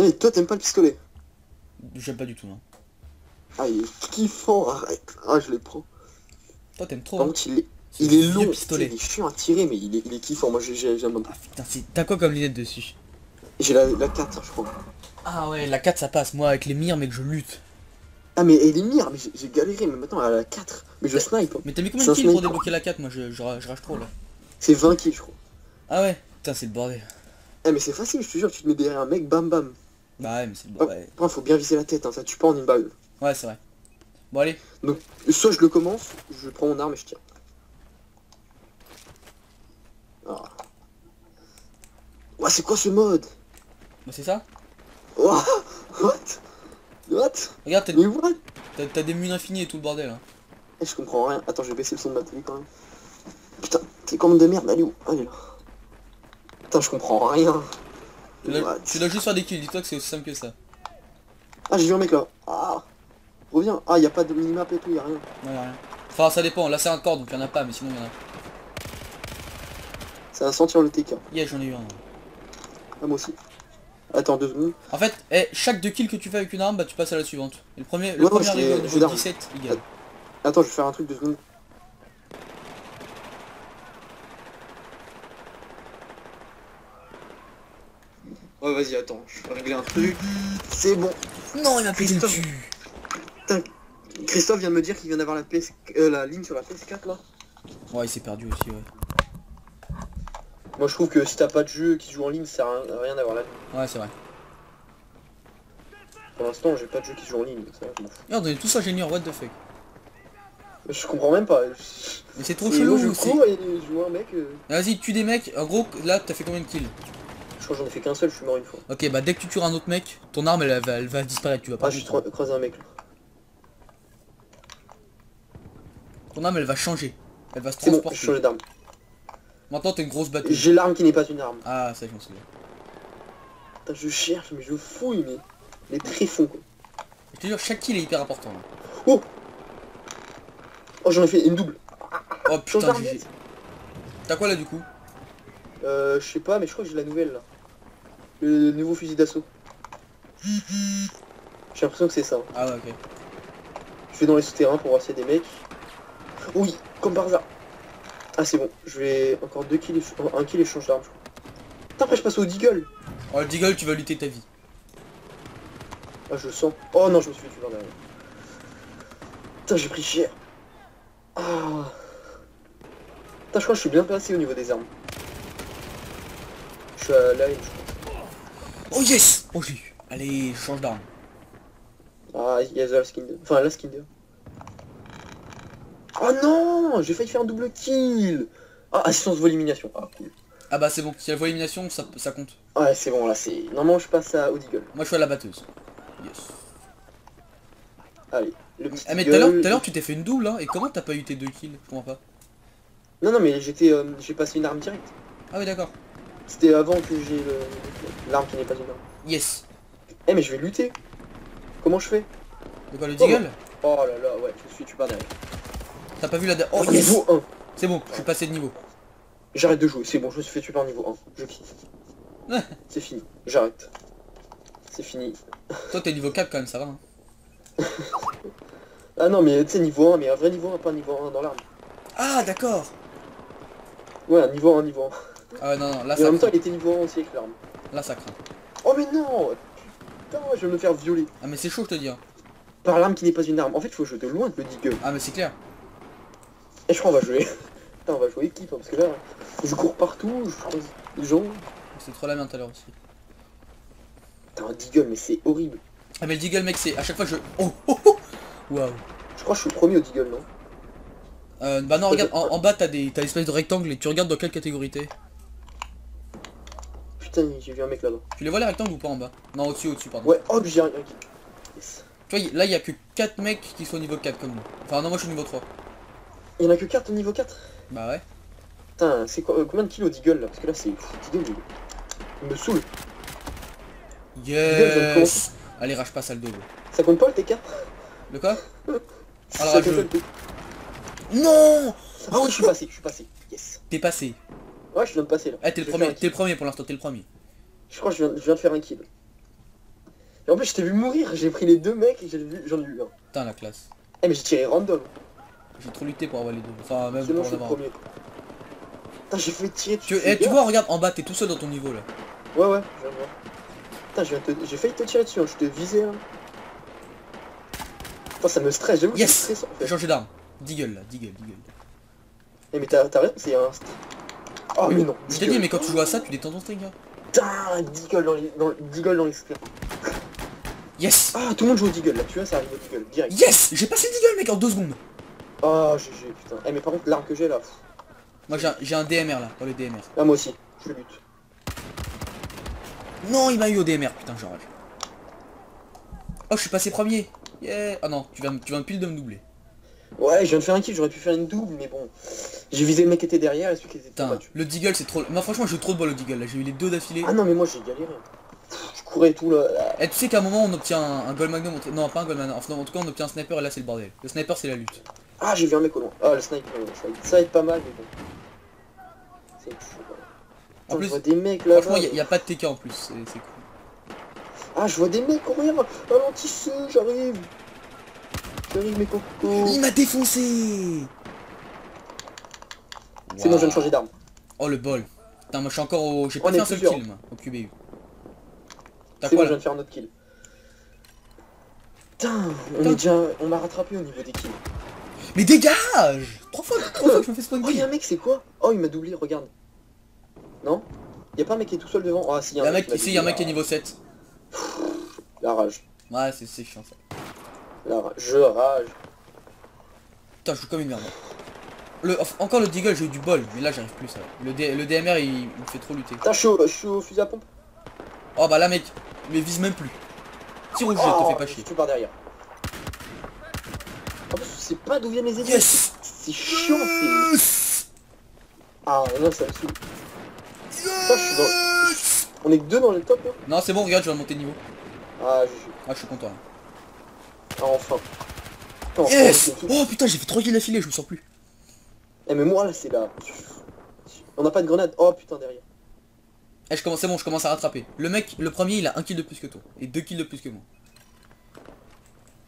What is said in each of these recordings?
Et toi, t'aimes pas le pistolet J'aime pas du tout, non. Ah, il est kiffant, arrête. Ah, je les prends. Toi, t'aimes trop. Par hein. contre, il est, C'est il est long. pistolet. Il est chiant à tirer, mais il est, il est kiffant. Moi, j'ai- j'ai- j'aime un peu. Ah putain, t'as quoi comme lunette dessus? J'ai la, la 4, je crois. Ah ouais, la 4 ça passe. Moi, avec les mires, mec, je lutte. Ah, mais elle est mire, mais j'ai- galéré. Mais maintenant, elle a la 4. Mais je snipe. hein. Mais t'as mis combien de kills pour débloquer la 4 Moi, je, je, je rage trop là. C'est 20 kills, je crois. Ah ouais? Putain, c'est le bordel. Eh, mais c'est facile, je te jure. Tu te mets derrière un mec, bam bam. Bah ouais, mais c'est le bordel. Après, faut bien viser la tête, hein, ça tue pas en une balle. Ouais, c'est vrai. Bon, allez. Soit je le commence, je prends mon arme et je tire. Ah. Ouais, c'est quoi ce mode? Bah, c'est ça What? What? Regarde, t'as Mais what? t'as- t'as des munes infinies et tout le bordel. Hein. Eh, Je comprends rien. Attends, je vais baisser le son de ma télé quand même. Putain, t'es comme de merde, est où est là. Putain, je comprends rien. Tu dois, What tu dois juste faire des kills, dis-toi que c'est aussi simple que ça. Ah, j'ai vu un mec là. Ah Reviens. Ah, y a pas de minimap et tout, y a rien. Non, y'a rien. Enfin, ça dépend. Là, c'est un corps, donc y'en a pas, mais sinon, y'en a. C'est un sentir le TK. Yeah, j'en ai eu un. Ah, moi aussi. Attends, deux secondes. En fait, eh, chaque deux kills que tu fais avec une arme, bah tu passes à la suivante. Et le premier, le Ouais, premier ouais, arrivé c'est- au c'est niveau d'arme. 17, il gagne. Attends, je vais faire un truc deux secondes. Vas-y, attends, je vais régler un truc. C'est bon. Non, il m'a pété le Christophe. cul. Christophe vient de me dire qu'il vient d'avoir la PS, euh, la ligne sur la PS4 là. Ouais, il s'est perdu aussi, ouais. Moi, je trouve que si t'as pas de jeu qui joue en ligne, ça sert à rien- d'avoir la ligne. Ouais, c'est vrai. Pour l'instant, j'ai pas de jeu qui joue en ligne. Ça. Regarde, on est tous ingénieurs, what the fuck. Je comprends même pas. Mais c'est trop chelou, je c'est... cours et je vois un mec. euh, Vas-y, tue des mecs. En gros, là, t'as fait combien de kills? Crois que j'en ai fait qu'un seul, je suis mort une fois. Ok, bah dès que tu tues un autre mec, ton arme, elle, va, elle va disparaître, tu vas pas Ah, j'ai croisé un mec là. Ton arme, elle va changer. Elle va se C'est bon, transporter. je change d'arme. Maintenant, t'es une grosse batteuse. J'ai l'arme qui n'est pas une arme. Ah, ça, je m'en souviens. Putain, je cherche, mais je fouille, mais. Les tréfonds quoi. Je te jure, chaque kill est hyper important. là. Oh Oh, j'en ai fait une double. Oh putain. T'as quoi là du coup? Euh, je sais pas, mais je crois que j'ai la nouvelle là. Le nouveau fusil d'assaut. J'ai l'impression que c'est ça. Ah ouais, ok. Je vais dans les souterrains pour voir s'il y a des mecs. Oui, comme par hasard. Ah, c'est bon. Je vais encore deux kills, et... un kill et je change d'arme. je crois. Putain, après je passe au deagle. Oh, le Deagle, tu vas lutter ta vie. Ah, je le sens. Oh non, je me suis fait tuer par derrière. Putain, j'ai pris cher. Ah. Putain, je crois que je suis bien placé au niveau des armes. Je suis à la je crois. Oh yes Oh j'ai eu. Allez, change d'arme. Ah, il y a la skin de... Enfin, la skin de... Oh non J'ai failli faire un double kill Ah, assistance de élimination. Ah, cool. Ah bah c'est bon, si elle voit élimination, ça, ça compte. Ouais, c'est bon, là, c'est... Normalement, je passe à au deagle. Moi je suis à la batteuse. Yes. Allez, le petit Ah mais tout à l'heure, tout à l'heure tu t'es fait une double hein, et comment t'as pas eu tes deux kills? Je comprends pas. Non, non, mais j'étais... euh, j'ai passé une arme directe. Ah oui d'accord. C'était avant que j'ai l'arme qui n'est pas une arme. Yes. Eh, mais je vais lutter Comment je fais? De quoi le Oh, Deagle? Oh là là, ouais, je suis, tu pars derrière. T'as pas vu la... Oh Oh, yes niveau 1 C'est bon, je suis passé de niveau. J'arrête de jouer, c'est bon, je me suis fait tuer par niveau 1. Je quitte. C'est fini, j'arrête. C'est fini. Toi t'es niveau 4 quand même, ça va. Hein. Ah non, mais tu sais, niveau 1, mais un vrai niveau 1, pas un niveau 1 dans l'arme. Ah d'accord Ouais, un niveau 1, niveau 1. Ah ouais, non, non, là Mais en ça même temps, il était niveau 1 aussi avec l'arme. Là ça craint. Oh mais non Putain, je vais me faire violer. Ah mais c'est chaud je te dis. hein. Par l'arme qui n'est pas une arme. En fait, faut jouer de loin le deagle. Ah mais c'est clair. Et je crois qu'on va jouer. Putain, on va jouer équipe, hein, parce que là, je cours partout, je croise les gens. C'est trop la merde tout à l'heure aussi. Putain, un deagle, mais c'est horrible. Ah mais le Deagle mec c'est... À chaque fois je... Oh oh oh Waouh Je crois que je suis le premier au deagle, non? Euh, bah non, regarde, en, en bas t'as des t'as l'espèce de rectangle et tu regardes dans quelle catégorie t'es. Putain, j'ai vu un mec là-bas. Tu les vois les rectangles ou pas en bas? Non, au-dessus, au-dessus, pardon. Ouais, hop, j'ai un kill. Yes. Tu vois, là il y a que 4 mecs qui sont au niveau 4 comme nous. Enfin non, moi je suis niveau 3. Il y en a que 4 au niveau 4 Bah ouais. Putain, c'est quoi, euh, combien de kilos au deagle là? Parce que là, c'est... Deagle, il- il me saoule. Deagle, Yes Allez, rage pas sale double. Ça compte pas le TK De quoi? Alors, je- le Non Ah oui, je suis passé, je suis passé. Yes. T'es passé. Ouais, je viens de passer là. Eh, t'es le premier, t'es le premier pour l'instant, t'es le premier. Je crois que je viens, je viens de faire un kill. Et en plus, je t'ai vu mourir, j'ai pris les deux mecs et j'ai j'en ai eu un. Putain, la classe. Eh, mais j'ai tiré random. J'ai trop lutté pour avoir les deux. Enfin, même Sinon, pour je en suis le premier. Putain, j'ai fait tirer Tu, eh, tu vois, regarde en bas, t'es tout seul dans ton niveau là. Ouais, ouais, je viens de voir. Putain, te- j'ai failli te tirer dessus, hein. je te visais là. Putain, ça me stresse, j'avoue Yes stressant en J'ai fait. changé d'arme. Deagle là, Deagle, Deagle. Eh, mais t'as t'as raison, c'est un. Oh, mais non. Je t'ai dit, mais quand tu joues à ça, tu détends ton string. hein. Putain, Deagle dans les. Dans... Deagle dans l'expert. Yes Ah, tout le monde joue au Deagle là, tu vois, ça arrive au Deagle, direct. Yes J'ai passé le Deagle, mec, en deux secondes. Oh, GG, putain. Eh, mais par contre, l'arme que j'ai là. Moi, j'ai un, DMR là, dans le DMR. Là, moi aussi, je le bute. Non, il m'a eu au DMR, putain, je rage. Oh, je suis passé premier. Yeah. Ah non, tu viens, tu viens pile de me doubler. Ouais, je viens de faire un kill, j'aurais pu faire une double, mais bon. J'ai visé le mec qui était derrière et celui qui était Putain, battu. le Deagle, c'est trop. Moi, franchement, j'ai eu trop de bol au Deagle là. J'ai eu les deux d'affilée. Ah non, mais moi j'ai galéré. Je courais tout là. là. Et tu sais qu'à un moment, on obtient un, Gold Magnum. on- Non, pas un Gold Magnum. Enfin, en tout cas, on obtient un sniper et là, c'est le bordel. Le sniper, c'est la lutte. Ah, j'ai vu un mec au loin. Ah, le sniper, ça, va être- pas mal, mais bon. C'est quoi. En plus, je vois des mecs là. Franchement, il n'y a, pas de TK en plus. C'est c'est cool. Ah, je vois des mecs courir. Ralentissez, j'arrive. Mes. Il m'a défoncé C'est bon, je viens de changer d'arme. Oh le bol. Putain, moi je suis encore au. J'ai On pas fait un seul kill moi, au QBU. T'as C'est bon, quoi je viens de faire un autre kill. Putain, on Putain. est déjà. On m'a rattrapé au niveau des kills. Mais dégage Trois fois, trois fois que je me fais spawn Oh, y'a un mec, c'est quoi? Oh, il m'a doublé, regarde. Non? Y'a pas un mec qui est tout seul devant? Ah, si, Y'a un mec, qui y'a un mec qui est niveau 7. La rage. Ouais, c'est chiant ça. Je rage. Putain, je joue comme une merde. Le, encore le Deagle, j'ai eu du bol, mais là j'arrive plus ça. Le, D- le DMR il, il me fait trop lutter. Putain, je suis au, je suis au fusil à pompe. Oh bah là mec, mais vise même plus. Tire au jeu, Oh, te fais pas chier. tue par derrière. En plus, je sais pas d'où viennent les ennemis. Yes C'est chiant, c'est... Ah, non, ça me saoule. Putain, je suis dans... On est que deux dans le top, là Non c'est bon, regarde, je de monter de niveau. Ah, je Ah je suis content là. Enfin. Yes Oh putain, j'ai fait 3 kills d'affilée, je me sens plus. Eh, mais moi, là, c'est là. On n'a pas de grenade. Oh, putain, derrière. Eh, je commence, c'est bon, je commence à rattraper. Le mec, le premier, il a un kill de plus que toi. Et deux kills de plus que moi.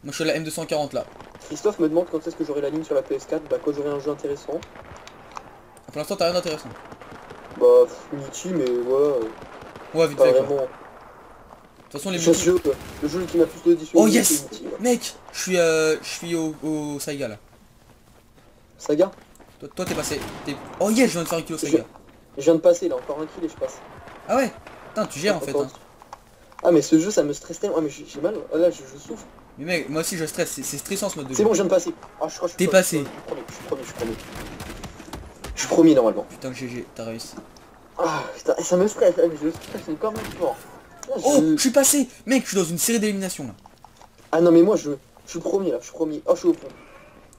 Moi, je suis à la M240 là. Christophe me demande quand est-ce que j'aurai la ligne sur la PS4. Bah, quand j'aurai un jeu intéressant. Pour l'instant, t'as rien d'intéressant. Bah, Unity, mais voilà. euh, Ouais, vite fait vraiment. Toute façon, les multi- jeu, quoi. Le jeu qui m'a plus de Oh, c'est yes. Mec, je suis, euh, je suis au, au Saiga là. Saga Toi, toi, t'es passé. Oh yes, je viens de faire un kill au Saiga. Je viens de passer, là. Encore un kill et je passe. Ah ouais? Putain, tu gères en fait. Encore- Hein. Ah, mais ce jeu, ça me stresse tellement. Ah, mais j'ai mal. Ah, là, je, je souffre. Mais mec, moi aussi je stresse, c'est c'est stressant ce mode de C'est jeu. bon, je viens de passer. Ah, je crois que je suis T'es passé. Je suis premier, je suis premier, je suis. Je normalement. Putain, GG, t'as réussi. Ah, putain, ça me stresse. Mais je stresse comme un sport. Je- Oh, je suis passé Mec, je suis dans une série d'éliminations là. Ah non, mais moi, je, je suis premier là. Je suis premier. Oh, je suis au fond.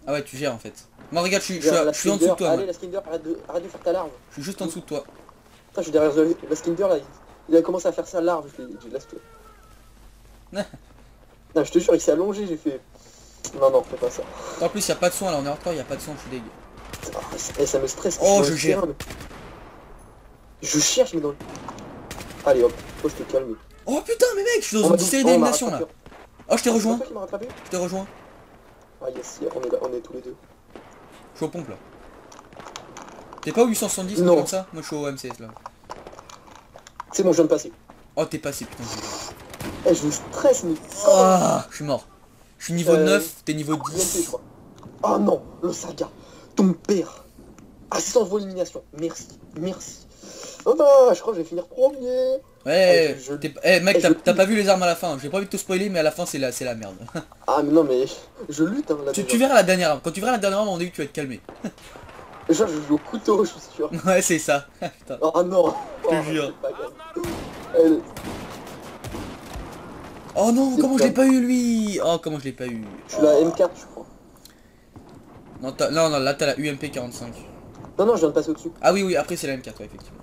Ah ouais, tu gères en fait. Moi, regarde, je suis, je je suis en dessous de toi. Allez, la Skinder, arrête de, arrête de faire ta larve. Je suis juste en dessous de toi. Putain, je suis derrière la Skinder là. Il, il a commencé à faire sa larve. Je l'ai je lâché. Non, je te jure, il s'est allongé. J'ai fait. Non, non, fais pas ça. En plus, y a pas de soin là, on est en retard, y a pas de soin, je suis dégueu. Ah, ça- ça me stresse. Oh, je le gère. Je cherche, mais dans le. Allez hop, toi je te calme. Oh putain, mais mec, je suis dans une série oh, on m'a d'éliminations là. Oh, je t'ai rejoint, je t'ai rejoint. Ah yes, on est là, on est tous les deux. Je suis aux pompes là. T'es pas au 870 Non. comme ça? Moi je suis au MCS là. C'est bon, je viens de passer. Oh t'es passé putain. Eh, je stresse, mais. Ah, je suis mort. Je suis niveau Euh, 9, t'es niveau IMP, je 10. crois. Oh non, le saga. Ton père. Assistance pour élimination. Merci, merci. Oh bah, je crois que je vais finir premier. Ouais, Ah, je- eh mec, eh, t'as je- pas vu les armes à la fin. J'ai pas envie de te spoiler, mais à la fin c'est la, la merde. Ah, mais non, mais je lutte hein, là. tu, tu verras la dernière arme. Quand tu verras la dernière arme, on dit que tu vas être calmé. Genre, je joue au couteau, je suis sûr. Ouais, c'est ça. Oh non. Je te Oh, jure. Elle- Oh non, comment je l'ai pas eu lui? Oh, comment je l'ai pas eu Je suis la Oh. M4, je crois. Non, non, non, là t'as la UMP 45. Non, non, je viens de passer au-dessus. Ah oui, oui, après c'est la M4, ouais, effectivement.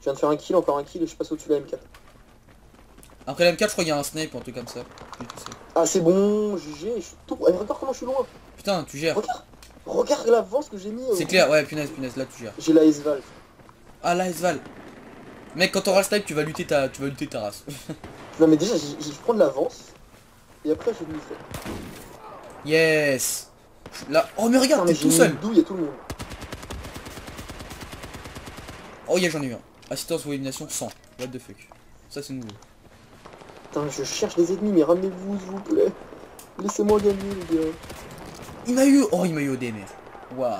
Je viens de faire un kill, encore un kill et je passe au-dessus de la M4. Après la M4, je crois qu'il y a un snipe ou un truc comme ça. Ah, c'est bon, GG, je suis tout. Eh, regarde comment je suis loin. Putain, tu gères. Regarde, regarde l'avance que j'ai mis. euh, C'est clair, ouais, punaise, punaise, là tu gères. J'ai la S-Valve. Ah, là, Esval. Mec, quand t'auras le snipe, tu vas lutter ta, tu vas lutter ta race. Non mais déjà, je prends de l'avance. Et après, je me fais. yes. Là, oh mais regarde, t'es tout seul. tout le monde. Oh yeah, j'en ai eu un. Assistance ou élimination 100. What the fuck. Ça c'est nouveau. Putain, je cherche des ennemis, mais ramenez-vous s'il vous plaît. Laissez-moi gagner les gars. Il m'a eu. Oh, il m'a eu au DMR. Waouh.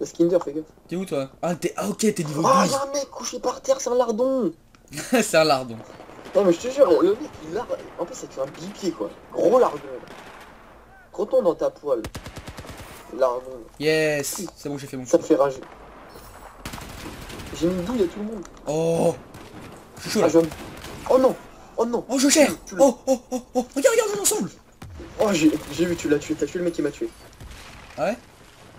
La Skinder, fais gaffe. T'es où toi? Ah, t'es. Ah, ok, t'es niveau Ah, 12. y'a un mec couché par terre, c'est un lardon. c'est un lardon. Non mais je te jure, le mec il larde. En plus, ça te fait un bipied quoi. Gros lardon. Retourne dans ta poêle. Yes. C'est bon, j'ai fait mon Ça te fait rager. J'ai mis une douille à tout le monde. Oh. Je suis chaud Ah, là. je... Oh non Oh non Oh, je l'as- Oh, oh, oh, oh. Regarde, regarde, on ensemble. Oh j'ai vu, tu l'as tué, t'as tué le mec qui m'a tué. Ah ouais?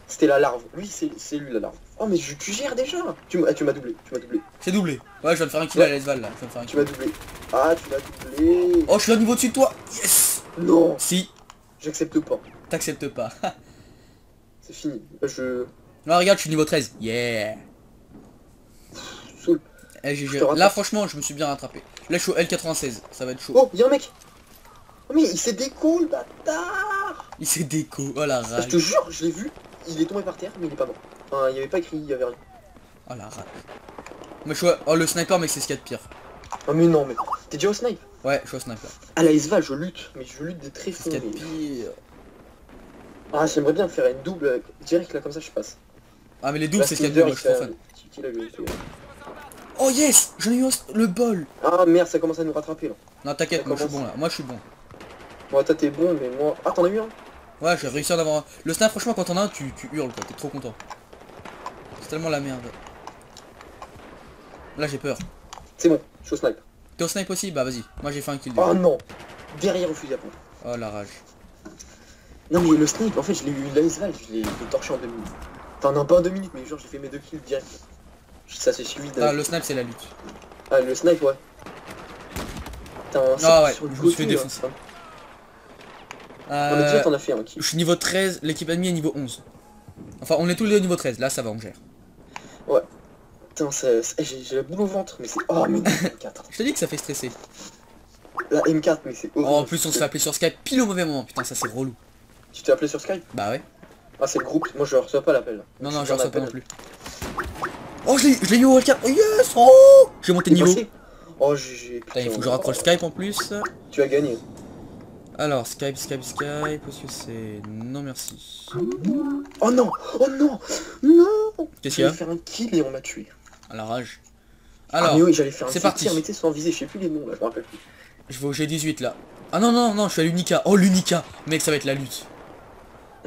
C'était la larve. Oui, c'est lui la larve. Oh mais je, tu gères déjà Tu m'as ah, tu m'as doublé, tu m'as doublé, C'est doublé. Ouais, je viens de faire un kill Ouais. à l'Esval là. Je viens de faire un tu m'as doublé. Ah, tu l'as doublé. Oh, je suis à niveau dessus de toi. Yes. Non, Si. j'accepte pas. T'acceptes pas. C'est fini. Je... non, regarde, je suis niveau 13. Yeah. Saoul. Eh, Je. Là, franchement, je me suis bien rattrapé. Là, je suis au L96. Ça va être chaud. Oh, y'a un mec Oh mais il s'est déco le bâtard Il s'est déco. Oh la Ah, Je rage. te jure, je l'ai vu. Il est tombé par terre, mais il est pas mort. Enfin, il y avait pas écrit, il y avait rien. Oh la rage. Moi, je suis Oh, le sniper, mec, c'est ce qu'il y a de pire. Oh mais non, mais t'es déjà au snipe Ouais, je suis au sniper. À la Esval, je lutte, mais je lutte des C'est tréfonds. ce qu'il y a de mais- pire. Ah, j'aimerais bien faire une double direct là, comme ça je passe. Ah, mais les doubles, c'est ce qu'il y a de Moi, je suis trop fan. Oh yes J'en ai eu un- le bol Ah merde, ça commence à nous rattraper là. Non t'inquiète, moi je suis bon là. Moi je suis bon. Moi, toi t'es bon, mais moi. Ah, t'en as eu un? Ouais, j'ai réussi à en avoir un. Le snap, franchement, quand t'en as un, tu, tu hurles quoi. T'es trop content. C'est tellement la merde. Là j'ai peur. C'est bon, je suis au snipe. T'es au snipe aussi? Bah vas-y. Moi j'ai fait un kill. Oh non Derrière au fusil à pompe. Oh la rage. Non, mais le snipe, en fait, je l'ai eu la Esval, je l'ai torché en deux minutes. Enfin, non, pas en deux minutes, mais genre, j'ai fait mes deux kills direct. Ça s'est suivi d'un. Ah, le snap c'est la lutte. Ah, le snipe, ouais. Putain, Ah ouais, sur le je me suis défoncer. Non, déjà, Euh, t'en as fait un kill. je suis niveau 13, l'équipe ennemie est niveau 11. Enfin, on est tous les deux niveau 13. Là ça va, on gère. Putain, ça- ça- j'ai la boule au ventre, mais c'est. Oh, mais non, M4. Je te dis que ça fait stresser. La M4, mais c'est Oh, en plus on se fait appeler sur Skype pile au mauvais moment. Putain, ça c'est relou. Tu t'es appelé sur Skype? Bah ouais. Ah, c'est le groupe. Moi, je reçois pas l'appel. Non, non, je reçois pas non plus. Oh, je l'ai eu au L4. Oh yes Oh J'ai monté de niveau. passé? Oh, j'ai. Il faut que je raccroche Skype en plus. Tu as gagné. Alors, Skype, Skype, Skype, où est-ce que c'est Non merci. Oh non Oh non Non Qu'est-ce qu'il y a faire un kill et on m'a tué. À la rage. Ah, Alors, mais oui, j'allais faire un c'est parti. tir, mais sans viser, je sais plus les noms là, je me rappelle plus. je vais au G18 là. Ah non, non, non, je suis à l'Unica. Oh, l'Unica Mec, ça va être la lutte.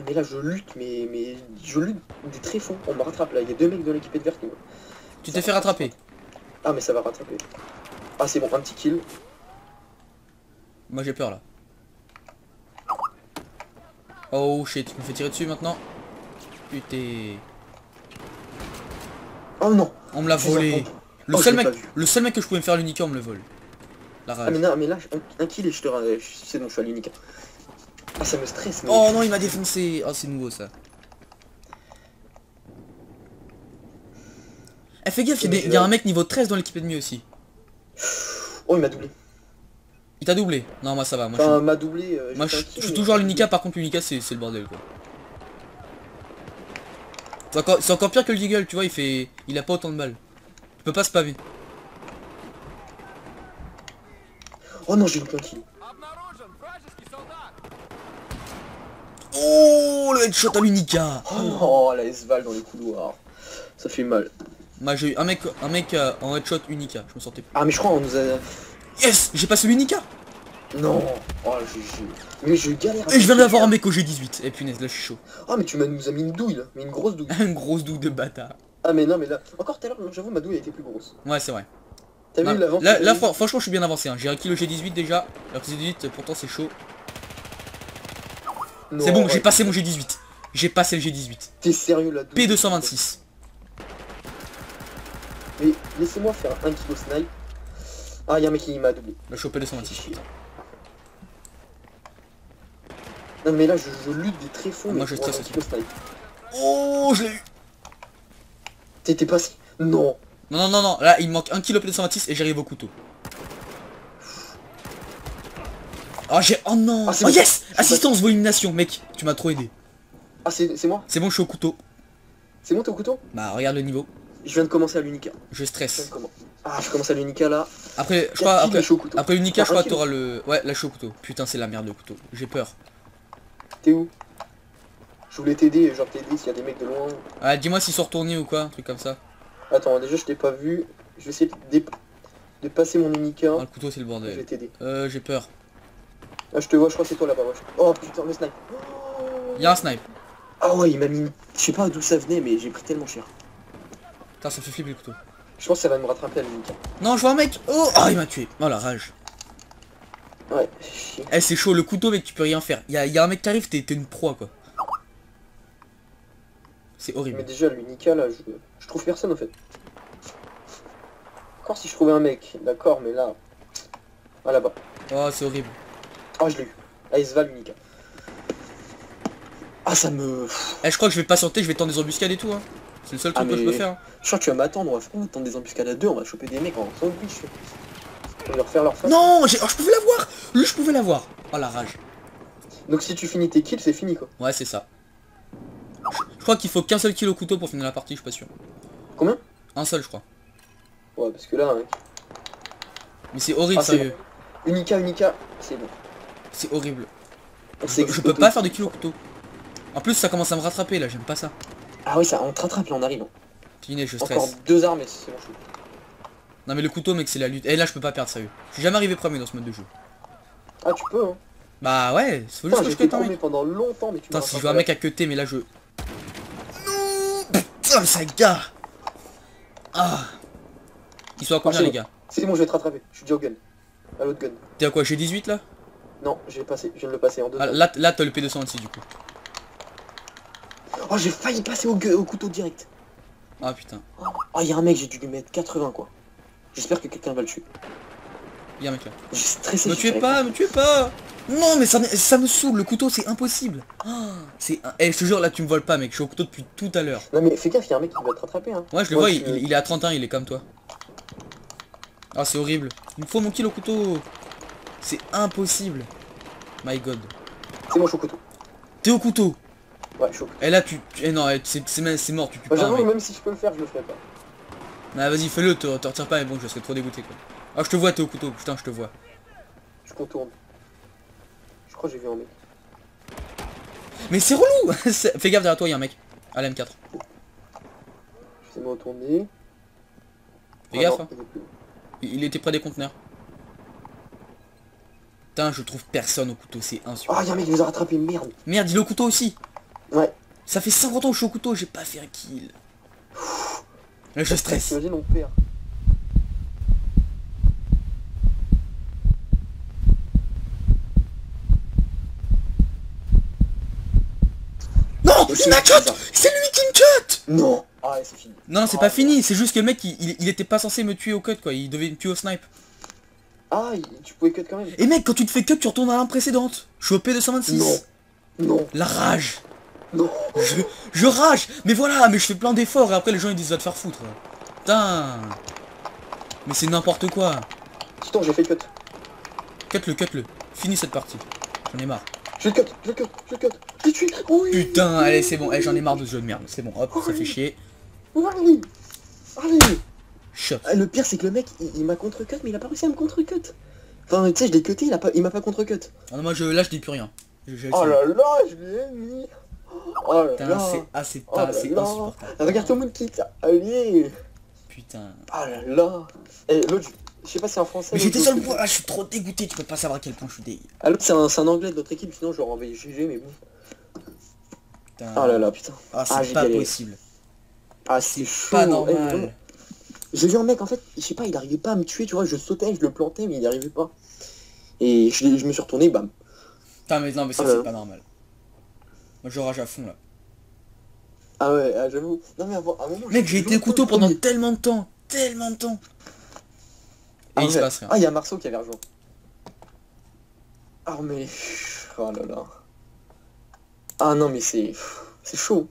Mais là, je lutte, mais, mais je lutte des tréfonds. On me rattrape là, il y a deux mecs dans l'équipe adverse. qui me- Tu t'es fait rattraper. Ah, mais ça va rattraper. Ah, c'est bon, un petit kill. Moi j'ai peur là. Oh shit, tu me fais tirer dessus maintenant Putain. Oh non On me l'a volé. Le Oh, seul mec, le seul mec que je pouvais me faire l'Unica, on me le vole. La Ah, mais non, mais là, un, un kill et je te. C'est bon, je suis à. Ah, ça me stresse, mais. Oh non, il m'a défoncé. Oh, c'est nouveau ça. Eh, fais gaffe, il y, a y un mec niveau 13 dans l'équipe ennemie aussi. Oh, il m'a doublé. Il t'a doublé Non, moi ça va. Moi, Enfin, m'a doublé. euh, moi, je, suis toujours à l'Unica, par contre l'Unica c'est le bordel quoi. C'est encore, pire que le Deagle, tu vois, il fait. Il a pas autant de balles. Tu peux pas spammer. Oh non, j'ai eu un kill. Oh le headshot à l'Unica Oh, la S-Val dans les couloirs. Ça fait mal. Moi j'ai eu un mec, un mec euh, en headshot Unica, je me sentais plus. Ah, mais je crois on nous a. Yes J'ai passé l'Unica Non Oh, j'ai- Mais je galère. Et je viens d'avoir un mec au G18. Et punaise, là je suis chaud. Ah, mais tu m'as nous as mis une douille là. Mais une grosse douille. Une grosse douille de bâtard. Ah, mais non, mais là. Encore tout à l'heure, j'avoue, ma douille a été plus grosse. Ouais c'est vrai. T'as vu l'avance là, que franchement je suis bien avancé. hein. J'ai acquis le G18 déjà. Le G18 pourtant c'est chaud. C'est bon, j'ai passé mon G18. J'ai passé le G18. T'es sérieux là P226. Mais laissez-moi faire un kilo snipe. Ah, y'a un mec qui m'a doublé. Là je suis au P226. putain. Non, mais là, je, je lutte des tréfonds. Moi, mais je stresse kilo snipe. Oh je l'ai eu T'étais passé Non. Non, non, non, non, là, il me manque un kilo P226 et j'arrive au couteau. Oh, j'ai... Oh non Ah, Oh bon. yes Assistance, volumination, mec, tu m'as trop aidé. Ah, c'est moi C'est bon, je suis au couteau. C'est bon, t'es au couteau Bah, regarde le niveau. Je viens de commencer à l'Unica. Je stresse. de Ah, je commence à l'Unica là. Après, je crois, après, après l'Unica, je crois, kilo. t'auras le... Ouais, là, je suis au couteau. Putain, c'est la merde, le couteau. J'ai peur. T'es où? Je voulais t'aider, genre t'aider s'il y a des mecs de loin. Ah, dis-moi s'ils sont retournés ou quoi, un truc comme ça. Attends, déjà je t'ai pas vu. Je vais essayer de, dé- de passer mon Unica. Ah, le couteau, c'est le je vais bordel. t'aider. Euh, j'ai peur. Ah, je te vois, je crois que c'est toi là-bas. ouais. Oh putain, le snipe. Il y a un snipe. Ah ouais, il m'a mis... Je sais pas d'où ça venait, mais j'ai pris tellement cher. Putain, ça me fait flipper le couteau. Je pense que ça va me rattraper à l'Unica. Non, je vois un mec Oh Ah, il m'a tué Oh la rage Ouais, chier. Eh, c'est chaud, le couteau, mec, tu peux rien faire. Il y a, y a un mec qui arrive, t'es une proie, quoi. C'est Mais horrible. déjà, l'Unica là, je... je trouve personne en fait. Encore si je trouvais un mec, d'accord, mais là... Ah là-bas. Oh, c'est horrible. Ah, je l'ai eu. Ah, il se va l'Unica. Ah, ça me... Eh, je crois que je vais patienter, je vais tendre des embuscades et tout, hein. C'est le seul Ah, truc que je peux faire. hein. Je crois que tu vas m'attendre, on va on va tendre des embuscades à deux, on va choper des mecs en sandwich. On va leur faire leur face. Non, oh, je pouvais l'avoir Lui, je pouvais l'avoir Oh la rage. Donc si tu finis tes kills, c'est fini quoi. Ouais, c'est ça. Je crois qu'il faut qu'un seul kill au couteau pour finir la partie, je suis pas sûr. Combien? Un seul, je crois. Ouais, parce que là, hein, Mais c'est horrible, Ah, sérieux. Unica, Unica, c'est bon. C'est horrible. Je, peux pas faire de kill au couteau. En plus, ça commence à me rattraper, là, j'aime pas ça. Ah oui, ça, on te rattrape là, on arrive. hein. Fini, je Encore stresse. deux armes et c'est bon. je Non mais le couteau, mec, c'est la lutte. Et là, je peux pas perdre, sérieux. Je suis jamais arrivé premier dans ce mode de jeu. Ah, tu peux, hein. Bah ouais, faut Putain, juste que je cut premier mec. pendant longtemps, mais tu me si je vois un mec à cutter, mais là je... Non Putain, mais ça gare Ah Ils sont à combien Ah, c'est les gars? C'est bon, je vais te rattraper. Je suis déjà au gun. À l'autre gun. T'es à quoi J'ai 18 là? Non, j'ai passé, je viens de le passer en deux. ah, Là, là t'as le P226 du coup. Oh, j'ai failli passer au, couteau direct. Ah putain. Oh, il y a un mec, j'ai dû lui mettre 80 quoi. J'espère que quelqu'un va le tuer. Il y a un mec là. J'ai stressé. Me je tuez pas, me tuez pas Non mais ça, me- ça me saoule, le couteau c'est impossible Ah, C'est... un- Eh je te jure là tu me voles pas mec, je suis au couteau depuis tout à l'heure. Non mais fais gaffe, il y a un mec qui va te rattraper hein. Ouais je le Moi, vois, je- il, il est à 31, il est comme toi. Ah c'est horrible. Il me faut mon kill au couteau. C'est impossible. My god. C'est moi, je suis au couteau. T'es au couteau Ouais, je suis au couteau. Et là tu... tu- Eh non, eh, c'est mort, tu tues Bah, pas mec. même si je peux le faire, je le ferai pas. Ah vas-y fais-le, te, te retire pas mais bon je serais trop dégoûté quoi. Ah je te vois t'es au couteau, putain je te vois. Je contourne. Je crois que j'ai vu un mec. Mais c'est relou Fais gaffe derrière toi, il y a un mec. À la M4. Je sais me retourner. Fais Ah gaffe, non, hein. il était près des conteneurs. Putain, je trouve personne au couteau, c'est Ah, insupportable. il y a un mec qui nous a rattrapé, merde. Merde, il est au couteau aussi Ouais. Ça fait 50 ans que je suis au couteau, j'ai pas fait un kill. Là je stresse. T'imagines, on perd. Non Il c'est m'a cut C'est lui qui me cut Non Ah c'est fini. Non, c'est Ah, pas fini, c'est juste que le mec, il, il- il était pas censé me tuer au cut quoi, il devait me tuer au snipe. Ah, tu pouvais cut quand même Et mec, quand tu te fais cut, tu retournes à l'arme précédente. Je suis au P226. Non. Non. La rage Non. Je, je rage Mais voilà, mais je fais plein d'efforts et après les gens ils disent va te faire foutre. Putain Mais c'est n'importe quoi. Putain, j'ai fait le cut. Cut-le, cut-le. Finis cette partie. J'en ai marre. Je le cut, je le cut, je le cut. Tué. Oui. Putain, allez c'est bon. Eh, j'en ai marre de ce jeu de merde. C'est bon, hop, ça fait chier. Allez. Allez. Ah, le pire, c'est que le mec, il, il m'a contre-cut, mais il a pas réussi à me contre-cut. Enfin, tu sais, je l'ai cuté, il a pas, il m'a pas contre-cut. Ah non, moi je, là je dis plus rien. Je- je- Oh là là, je l'ai mis. Oh là Putain, là. c'est ah, c'est Oh pas, c'est insupportable. Regarde tout le monde quitte. Allez. Putain. Oh là là. Et l'autre, je- sais pas si c'est en français. Mais j'étais sur le point, ah, je suis trop dégoûté, tu peux pas savoir à quel point je suis dégueu. Ah, l'autre, c'est un, c'est un anglais de notre équipe, sinon j'aurais envoyé GG, mais bon. Putain. Oh là là, putain. Ah, c'est Ah, pas galéré. possible. Ah, c'est chaud. Pas Eh, normal. J'ai vu un mec, en fait, je sais pas, il arrivait pas à me tuer, tu vois, je sautais, je le plantais, mais il arrivait pas. Et je, je me suis retourné, bam. Putain, mais non, mais ça Ah, c'est pas normal. Moi je rage à fond là. Ah ouais, ah, j'avoue. Non mais avant, à un moment... Mec, j'ai été au couteau pendant tellement de temps. Tellement de temps. Et Ah il se passe rien. Ah, il y a Marceau qui avait rejoint. Ah mais... Oh là là. Ah non mais c'est... C'est chaud.